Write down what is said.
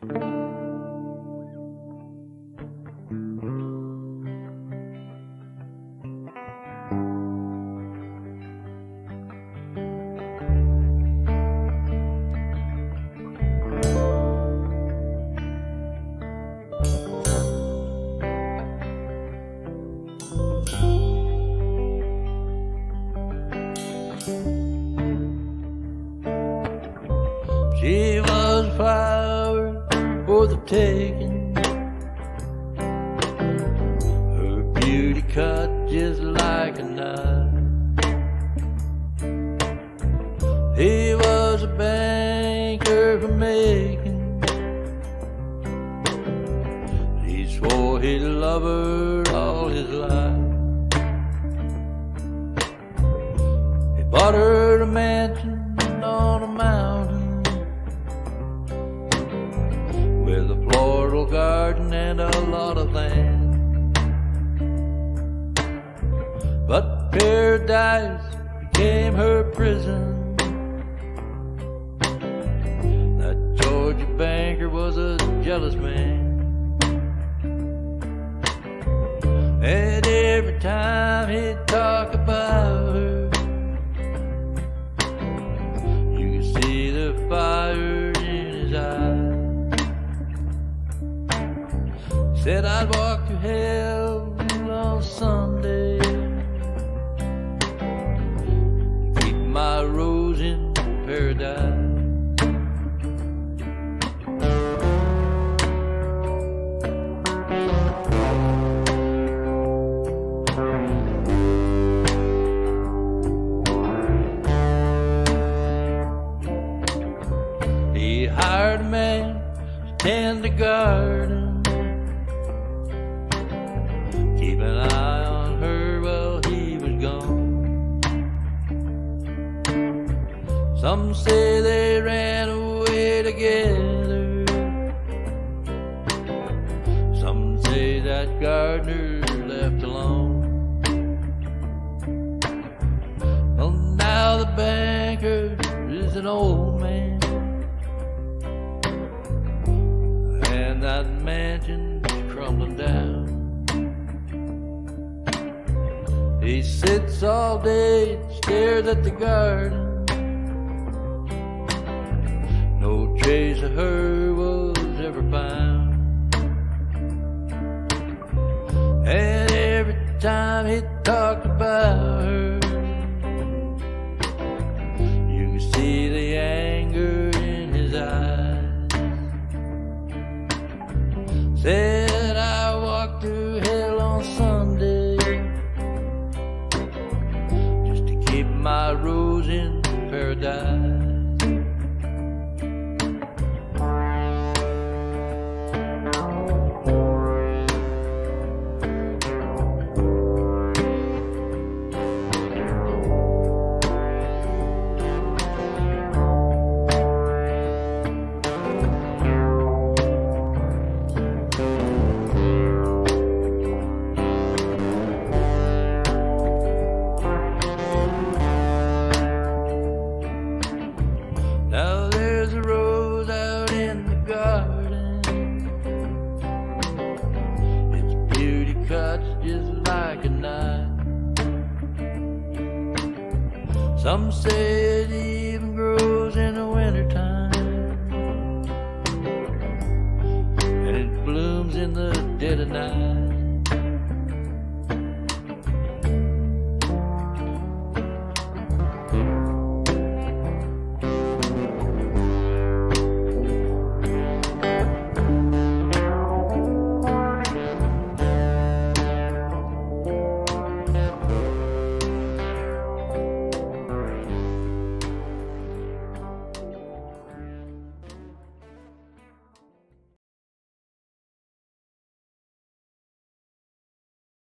Flower taking. Her beauty cut just like a knife. He was a banker for Macon. He swore he'd love her all his life. He bought her with a floral garden and a lot of land. But paradise became her prison. That Georgia banker was a jealous man. And every time he'd talk garden. Keep an eye on her while he was gone. Some say they ran away together. Some say that gardener left alone. Well, now the banker is an old man. That crumbling down. He sits all day, stares at the garden. No trace of her Said I walked through hell on Sunday just to keep my rose in paradise. Some say it even grows in the wintertime. And it blooms in the dead of night.